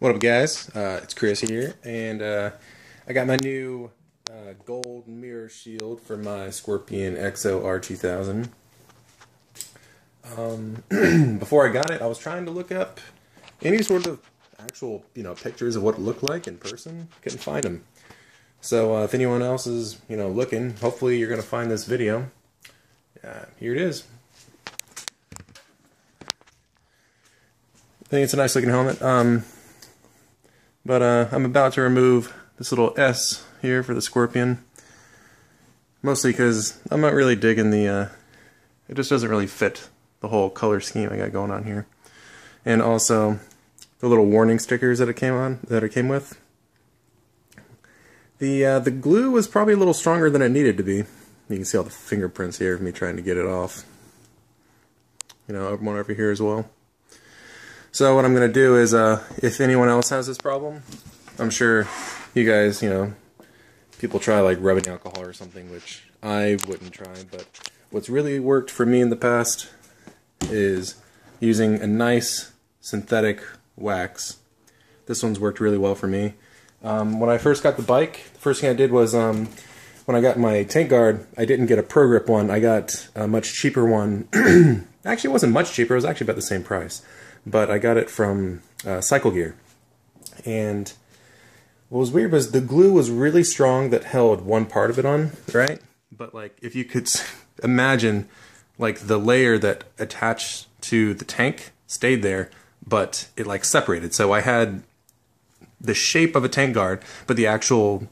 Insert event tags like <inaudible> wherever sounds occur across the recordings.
What up, guys? Uh, it's Chris here, and uh, I got my new uh, gold mirror shield for my Scorpion EXO-R2000. Um, <clears throat> before I got it, I was trying to look up any sort of actual, you know, pictures of what it looked like in person. Couldn't find them. So uh, if anyone else is, you know, looking, hopefully you're going to find this video. Uh, here it is. I think it's a nice looking helmet. Um, but uh, I'm about to remove this little S here for the Scorpion. Mostly because I'm not really digging the, uh, it just doesn't really fit the whole color scheme I got going on here. And also the little warning stickers that it came on, that it came with. The, uh, the glue was probably a little stronger than it needed to be. You can see all the fingerprints here of me trying to get it off. You know, one over here as well. So what I'm going to do is, uh, if anyone else has this problem, I'm sure you guys, you know, people try like rubbing alcohol or something, which I wouldn't try, but what's really worked for me in the past is using a nice synthetic wax. This one's worked really well for me. Um, when I first got the bike, the first thing I did was um, when I got my tank guard, I didn't get a pro grip one. I got a much cheaper one. <clears throat> actually, it wasn't much cheaper. It was actually about the same price but I got it from uh, Cycle Gear. And what was weird was the glue was really strong that held one part of it on, right? But like if you could <laughs> imagine like the layer that attached to the tank stayed there, but it like separated. So I had the shape of a tank guard, but the actual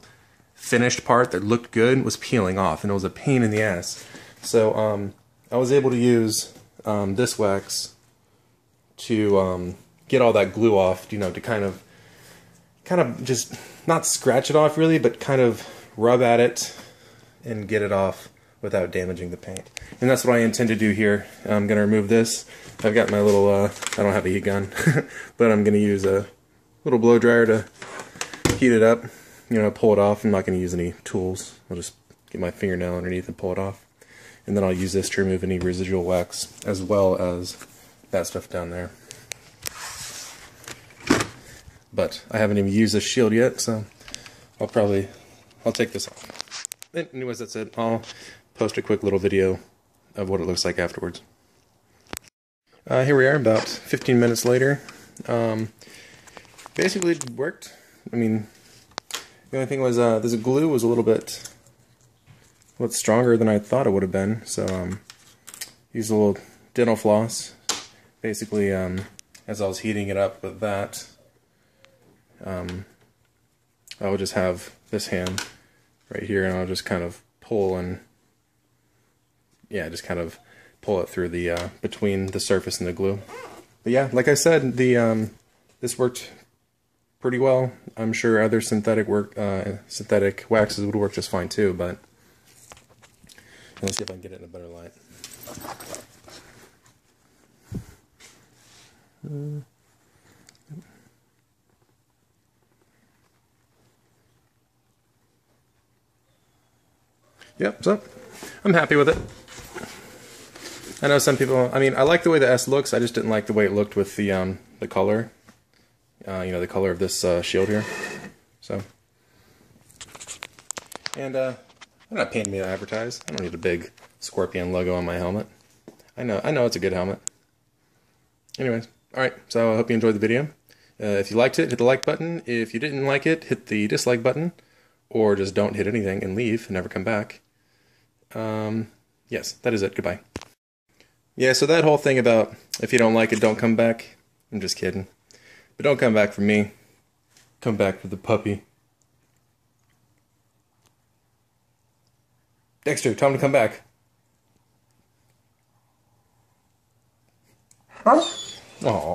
finished part that looked good was peeling off, and it was a pain in the ass. So um, I was able to use um, this wax to um, get all that glue off, you know, to kind of, kind of just not scratch it off really, but kind of rub at it and get it off without damaging the paint. And that's what I intend to do here. I'm going to remove this. I've got my little, uh, I don't have a heat gun, <laughs> but I'm going to use a little blow dryer to heat it up, you know, pull it off. I'm not going to use any tools. I'll just get my fingernail underneath and pull it off. And then I'll use this to remove any residual wax as well as that stuff down there. But I haven't even used this shield yet, so I'll probably, I'll take this off. Anyways, that's it. I'll post a quick little video of what it looks like afterwards. Uh, here we are, about 15 minutes later. Um, basically, it worked. I mean, the only thing was uh, this glue was a little bit, a little stronger than I thought it would have been. So, um, used a little dental floss basically, um, as I was heating it up with that, um, I would just have this hand right here, and I'll just kind of pull and, yeah, just kind of pull it through the, uh, between the surface and the glue. But yeah, like I said, the, um, this worked pretty well. I'm sure other synthetic work, uh, synthetic waxes would work just fine too, but let's see if I can get it in a better light. Yep, so I'm happy with it. I know some people, I mean, I like the way the S looks, I just didn't like the way it looked with the um, the color. Uh, you know, the color of this uh, shield here. So, and uh, I'm not paying me to advertise. I don't need a big Scorpion logo on my helmet. I know, I know it's a good helmet. Anyways. Alright, so I hope you enjoyed the video. Uh, if you liked it, hit the like button. If you didn't like it, hit the dislike button. Or just don't hit anything and leave and never come back. Um, yes, that is it. Goodbye. Yeah, so that whole thing about if you don't like it, don't come back. I'm just kidding. But don't come back for me. Come back for the puppy. Dexter, him to come back. Huh? 哦。